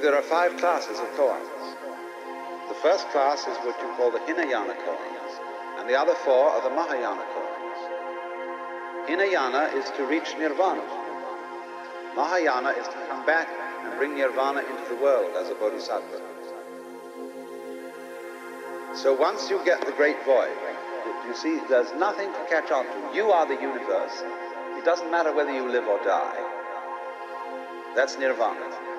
there are five classes of koans. The first class is what you call the Hinayana koans, and the other four are the Mahayana koans. Hinayana is to reach nirvana. Mahayana is to come back and bring nirvana into the world as a bodhisattva. So once you get the great void, you see, there's nothing to catch on to. You are the universe. It doesn't matter whether you live or die. That's nirvana.